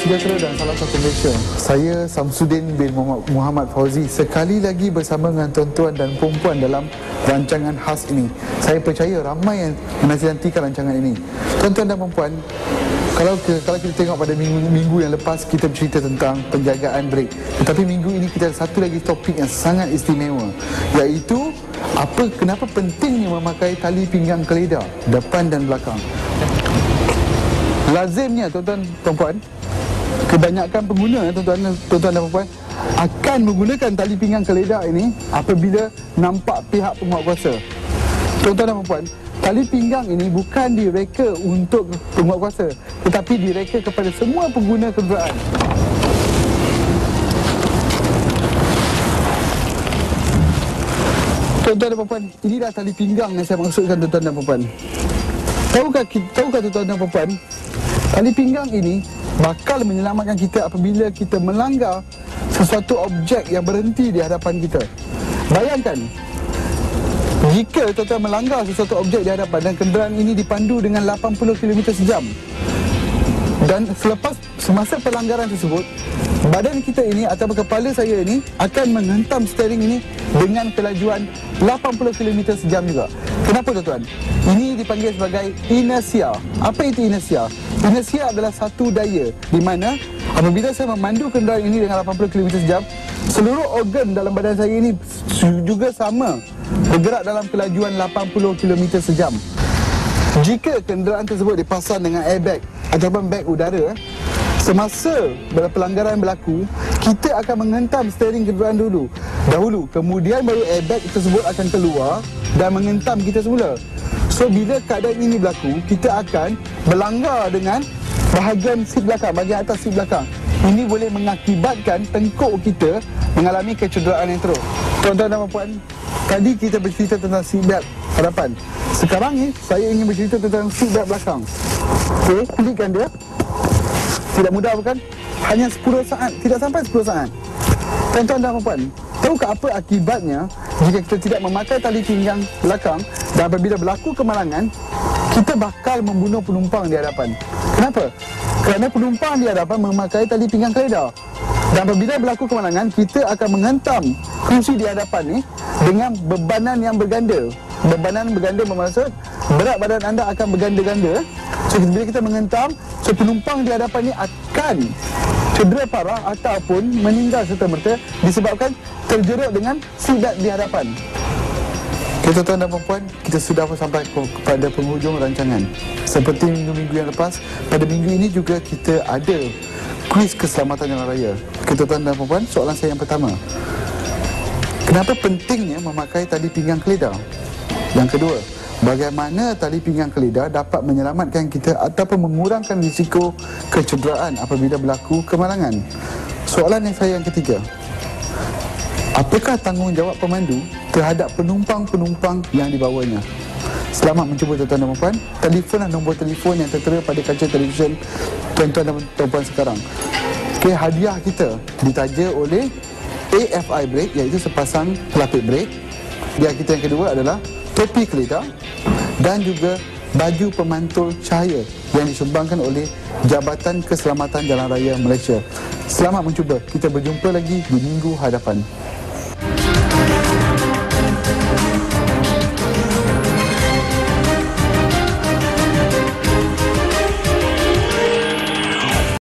sejahtera dan salam satu Malaysia. Saya Samsudin bin Muhammad Fauzi sekali lagi bersama dengan tuan-tuan dan perempuan dalam rancangan khas ini. Saya percaya ramai yang menanti-nantikan rancangan ini. Tuan-tuan dan perempuan, kalau kita, kalau kita tengok pada minggu, minggu yang lepas kita bercerita tentang penjagaan break. Tetapi minggu ini kita ada satu lagi topik yang sangat istimewa iaitu apa kenapa pentingnya memakai tali pinggang keledar depan dan belakang. Lazimnya tuan-tuan dan puan Kebanyakan pengguna tuan-tuan tuan-tuan dan puan Akan menggunakan tali pinggang keledar ini Apabila nampak pihak penguatkuasa. Tuan-tuan dan puan Tali pinggang ini bukan direka untuk penguatkuasa Tetapi direka kepada semua pengguna kenderaan. Tuan-tuan dan puan Inilah tali pinggang yang saya maksudkan tuan-tuan dan puan Tahukah, tahukah tuan-tuan dan puan Tali pinggang ini bakal menyelamatkan kita apabila kita melanggar sesuatu objek yang berhenti di hadapan kita. Bayangkan, jika tuan-tuan melanggar sesuatu objek di hadapan dan kenderaan ini dipandu dengan 80 km sejam dan selepas semasa pelanggaran tersebut, badan kita ini atau kepala saya ini akan menghentam steering ini dengan kelajuan 80 km sejam juga. Kenapa tuan-tuan? Ini dipanggil sebagai inersia. Apa itu inersia? Inersia adalah satu daya di mana apabila saya memandu kenderaan ini dengan 80 km sejam, seluruh organ dalam badan saya ini juga sama bergerak dalam kelajuan 80 km sejam. Jika kenderaan tersebut dipasang dengan airbag ataupun beg udara, semasa pelanggaran berlaku, kita akan menghentam steering kenderaan dulu. Dahulu, kemudian baru airbag tersebut akan keluar dan menghentam kita semula. So bila keadaan ini berlaku, kita akan melanggar dengan bahagian seat belakang, bahagian atas seat belakang. Ini boleh mengakibatkan tengkuk kita mengalami kecederaan yang teruk. Tuan-tuan dan puan, tadi kita bercerita tentang seat belt hadapan. Sekarang ni saya ingin bercerita tentang belt belakang. Okey, pilihkan dia. Tidak mudah bukan? Hanya 10 saat, tidak sampai 10 saat. Tuan-tuan dan puan, tahukah apa akibatnya jika kita tidak memakai tali pinggang belakang dan apabila berlaku kemalangan, kita bakal membunuh penumpang di hadapan. Kenapa? Kerana penumpang di hadapan memakai tali pinggang keledar. Dan apabila berlaku kemalangan, kita akan menghentam kerusi di hadapan ni dengan bebanan yang berganda. Bebanan berganda bermaksud berat badan anda akan berganda-ganda. So, bila kita menghentam, so penumpang di hadapan ni akan cedera parah ataupun meninggal serta-merta disebabkan terjerut dengan sidat di hadapan. Kita tuan dan perempuan, kita sudah sampai kepada penghujung rancangan. Seperti minggu-minggu yang lepas, pada minggu ini juga kita ada kuis keselamatan jalan raya. Kita tuan dan perempuan, soalan saya yang pertama. Kenapa pentingnya memakai tali pinggang keledar? Yang kedua, bagaimana tali pinggang keledar dapat menyelamatkan kita ataupun mengurangkan risiko kecederaan apabila berlaku kemalangan? Soalan yang saya yang ketiga, Apakah tanggungjawab pemandu terhadap penumpang-penumpang yang dibawanya? Selamat mencuba tuan-tuan dan puan. Telefonlah nombor telefon yang tertera pada kaca televisyen tuan-tuan dan puan sekarang. Okey, hadiah kita ditaja oleh AFI Brake iaitu sepasang pelapik brake. Hadiah kita yang kedua adalah topi keledar dan juga baju pemantul cahaya yang disumbangkan oleh Jabatan Keselamatan Jalan Raya Malaysia. Selamat mencuba. Kita berjumpa lagi di minggu hadapan.